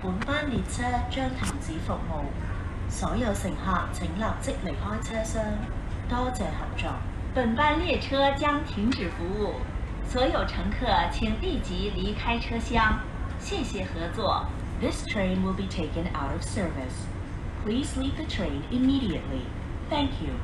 本班列车將停止服務，所有乘客請立即離開車廂。多謝合作。本班列車將停止服務，所有乘客請立即離開車廂。謝謝合作。This train will be taken out of service. Please leave the train immediately. Thank you.